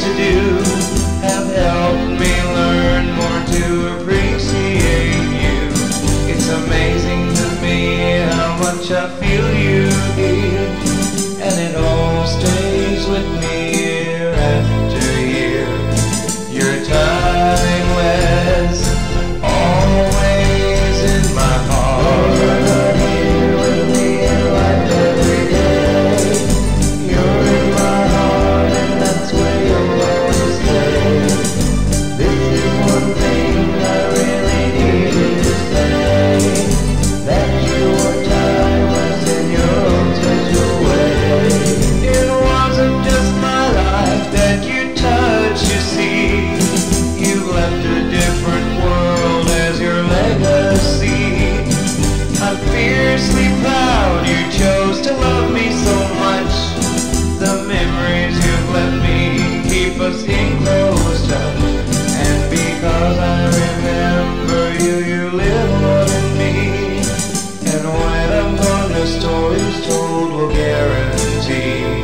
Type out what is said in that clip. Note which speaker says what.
Speaker 1: to do have helped me learn more to appreciate you. It's amazing to me how much I feel keep us in close touch. And because I remember you, you live more than me. And when I'm gone, the story's told, will guarantee.